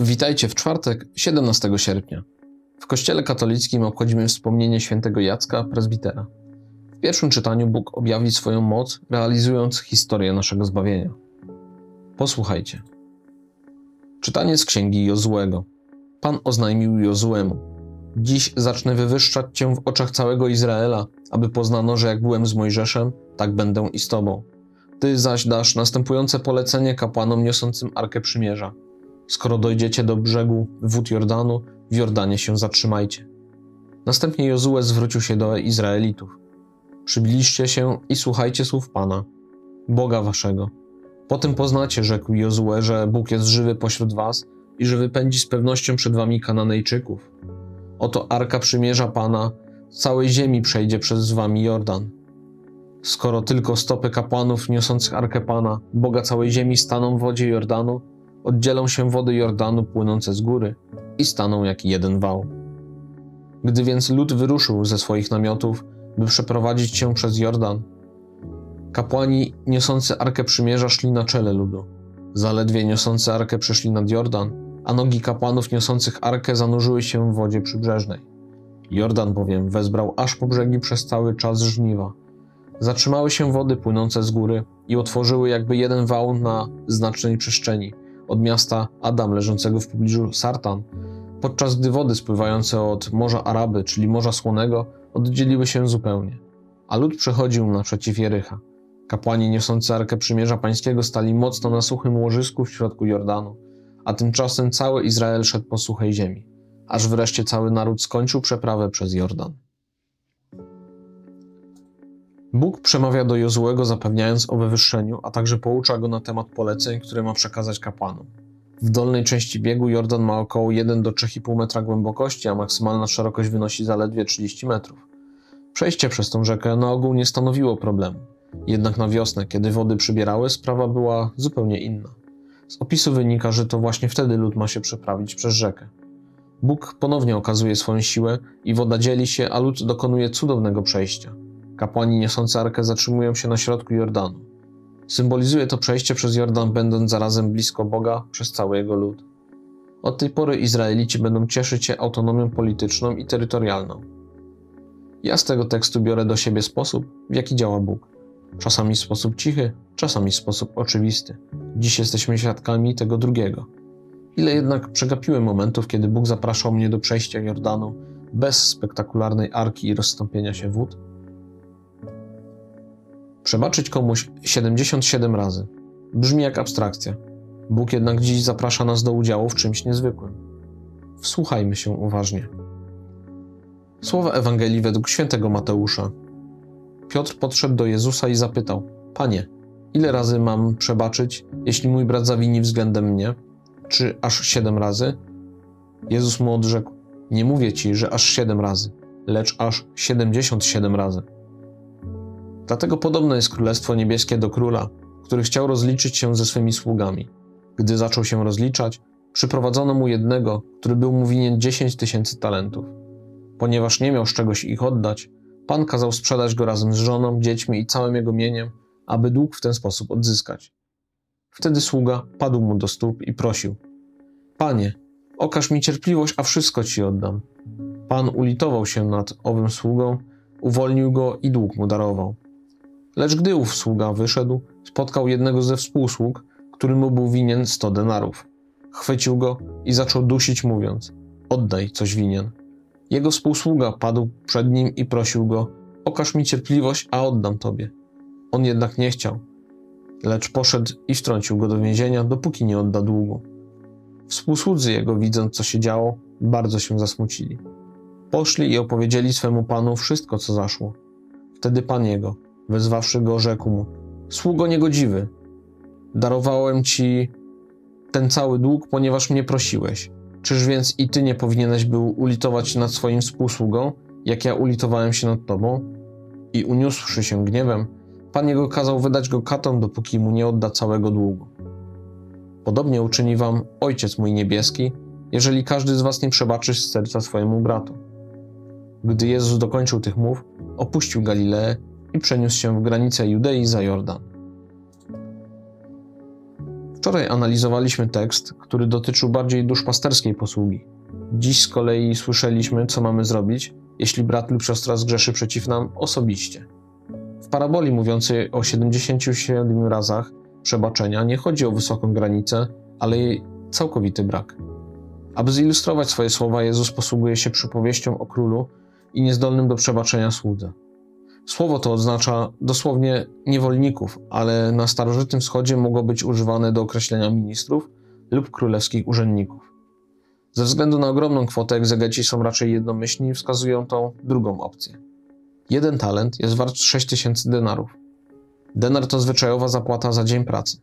Witajcie w czwartek, 17 sierpnia. W Kościele katolickim obchodzimy wspomnienie świętego Jacka, prezbitera. W pierwszym czytaniu Bóg objawi swoją moc, realizując historię naszego zbawienia. Posłuchajcie. Czytanie z księgi Jozłego. Pan oznajmił Jozłemu: Dziś zacznę wywyższać cię w oczach całego Izraela, aby poznano, że jak byłem z Mojżeszem, tak będę i z tobą. Ty zaś dasz następujące polecenie kapłanom niosącym Arkę Przymierza – Skoro dojdziecie do brzegu wód Jordanu, w Jordanie się zatrzymajcie. Następnie Jozue zwrócił się do Izraelitów. Przybliżcie się i słuchajcie słów Pana, Boga waszego. Potem poznacie, rzekł Jozue, że Bóg jest żywy pośród was i że wypędzi z pewnością przed wami Kananejczyków. Oto Arka Przymierza Pana z całej ziemi przejdzie przez wami Jordan. Skoro tylko stopy kapłanów niosących Arkę Pana, Boga całej ziemi staną w wodzie Jordanu, oddzielą się wody Jordanu płynące z góry i staną jak jeden wał. Gdy więc lud wyruszył ze swoich namiotów, by przeprowadzić się przez Jordan, kapłani niosący Arkę Przymierza szli na czele ludu. Zaledwie niosący Arkę przeszli nad Jordan, a nogi kapłanów niosących Arkę zanurzyły się w wodzie przybrzeżnej. Jordan bowiem wezbrał aż po brzegi przez cały czas żniwa. Zatrzymały się wody płynące z góry i otworzyły jakby jeden wał na znacznej przestrzeni – od miasta Adam leżącego w pobliżu Sartan, podczas gdy wody spływające od Morza Araby, czyli Morza Słonego, oddzieliły się zupełnie. A lud przechodził naprzeciw Jerycha. Kapłani niosący Arkę Przymierza Pańskiego stali mocno na suchym łożysku w środku Jordanu, a tymczasem cały Izrael szedł po suchej ziemi, aż wreszcie cały naród skończył przeprawę przez Jordan. Bóg przemawia do Jozłego zapewniając o wywyższeniu, a także poucza go na temat poleceń, które ma przekazać kapłanom. W dolnej części biegu Jordan ma około 1 do 3,5 metra głębokości, a maksymalna szerokość wynosi zaledwie 30 metrów. Przejście przez tą rzekę na ogół nie stanowiło problemu. Jednak na wiosnę, kiedy wody przybierały, sprawa była zupełnie inna. Z opisu wynika, że to właśnie wtedy lud ma się przeprawić przez rzekę. Bóg ponownie okazuje swoją siłę i woda dzieli się, a lud dokonuje cudownego przejścia. Kapłani niosący arkę zatrzymują się na środku Jordanu. Symbolizuje to przejście przez Jordan, będąc zarazem blisko Boga przez cały jego lud. Od tej pory Izraelici będą cieszyć się autonomią polityczną i terytorialną. Ja z tego tekstu biorę do siebie sposób, w jaki działa Bóg. Czasami w sposób cichy, czasami w sposób oczywisty. Dziś jesteśmy świadkami tego drugiego. Ile jednak przegapiłem momentów, kiedy Bóg zapraszał mnie do przejścia Jordanu bez spektakularnej arki i rozstąpienia się wód? Przebaczyć komuś 77 razy. Brzmi jak abstrakcja. Bóg jednak dziś zaprasza nas do udziału w czymś niezwykłym. Wsłuchajmy się uważnie. Słowa Ewangelii według świętego Mateusza. Piotr podszedł do Jezusa i zapytał: Panie, ile razy mam przebaczyć, jeśli mój brat zawini względem mnie? Czy aż siedem razy? Jezus mu odrzekł: Nie mówię ci, że aż siedem razy, lecz aż siedemdziesiąt siedem razy. Dlatego podobne jest Królestwo Niebieskie do króla, który chciał rozliczyć się ze swymi sługami. Gdy zaczął się rozliczać, przyprowadzono mu jednego, który był mu winien 10 tysięcy talentów. Ponieważ nie miał z czegoś ich oddać, pan kazał sprzedać go razem z żoną, dziećmi i całym jego mieniem, aby dług w ten sposób odzyskać. Wtedy sługa padł mu do stóp i prosił: Panie, okaż mi cierpliwość, a wszystko ci oddam. Pan ulitował się nad owym sługą, uwolnił go i dług mu darował. Lecz gdy ów sługa wyszedł, spotkał jednego ze współsług, który mu był winien sto denarów. Chwycił go i zaczął dusić, mówiąc: Oddaj coś winien. Jego współsługa padł przed nim i prosił go: Okaż mi cierpliwość, a oddam tobie. On jednak nie chciał, lecz poszedł i wtrącił go do więzienia, dopóki nie odda długu. Współsłudzy jego, widząc co się działo, bardzo się zasmucili. Poszli i opowiedzieli swemu panu wszystko, co zaszło. Wtedy pan jego, Wezwawszy go, rzekł mu: Sługo niegodziwy, darowałem ci ten cały dług, ponieważ mnie prosiłeś. Czyż więc i ty nie powinieneś był ulitować nad swoim współsługą, jak ja ulitowałem się nad tobą? I uniósłszy się gniewem, Pan jego kazał wydać go katom, dopóki mu nie odda całego długu. Podobnie uczyni wam Ojciec mój niebieski, jeżeli każdy z was nie przebaczy z serca swojemu bratu. Gdy Jezus dokończył tych mów, opuścił Galileę i przeniósł się w granice Judei za Jordan. Wczoraj analizowaliśmy tekst, który dotyczył bardziej duszpasterskiej posługi. Dziś z kolei słyszeliśmy, co mamy zrobić, jeśli brat lub siostra zgrzeszy przeciw nam osobiście. W paraboli mówiącej o 77 razach przebaczenia nie chodzi o wysoką granicę, ale jej całkowity brak. Aby zilustrować swoje słowa, Jezus posługuje się przypowieścią o królu i niezdolnym do przebaczenia słudze. Słowo to oznacza dosłownie niewolników, ale na starożytnym wschodzie mogło być używane do określenia ministrów lub królewskich urzędników. Ze względu na ogromną kwotę egzegeci są raczej jednomyślni i wskazują tą drugą opcję. Jeden talent jest wart 6000 denarów. Denar to zwyczajowa zapłata za dzień pracy.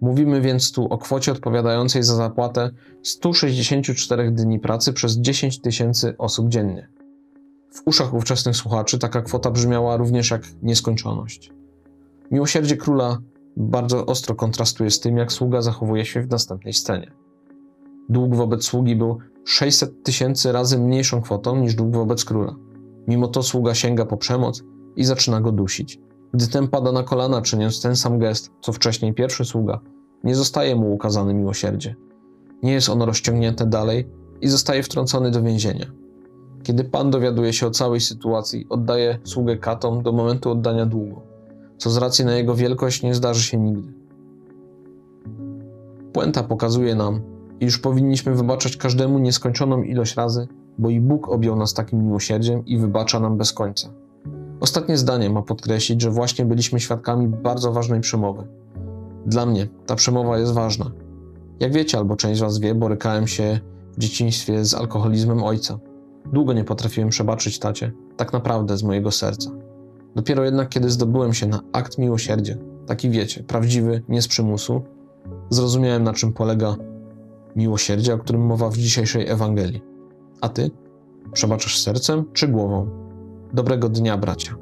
Mówimy więc tu o kwocie odpowiadającej za zapłatę 164 dni pracy przez 10 tysięcy osób dziennie. W uszach ówczesnych słuchaczy taka kwota brzmiała również jak nieskończoność. Miłosierdzie króla bardzo ostro kontrastuje z tym, jak sługa zachowuje się w następnej scenie. Dług wobec sługi był 600 tysięcy razy mniejszą kwotą niż dług wobec króla. Mimo to sługa sięga po przemoc i zaczyna go dusić. Gdy ten pada na kolana, czyniąc ten sam gest, co wcześniej pierwszy sługa, nie zostaje mu ukazane miłosierdzie. Nie jest ono rozciągnięte dalej i zostaje wtrącony do więzienia. Kiedy Pan dowiaduje się o całej sytuacji, oddaje sługę katom do momentu oddania długu, co z racji na jego wielkość nie zdarzy się nigdy. Puenta pokazuje nam, iż powinniśmy wybaczać każdemu nieskończoną ilość razy, bo i Bóg objął nas takim miłosierdziem i wybacza nam bez końca. Ostatnie zdanie ma podkreślić, że właśnie byliśmy świadkami bardzo ważnej przemowy. Dla mnie ta przemowa jest ważna. Jak wiecie, albo część z Was wie, borykałem się w dzieciństwie z alkoholizmem ojca. Długo nie potrafiłem przebaczyć tacie, tak naprawdę z mojego serca. Dopiero jednak, kiedy zdobyłem się na akt miłosierdzia, taki wiecie, prawdziwy, nie z przymusu, zrozumiałem, na czym polega miłosierdzie, o którym mowa w dzisiejszej Ewangelii. A ty? Przebaczasz sercem czy głową? Dobrego dnia, bracia.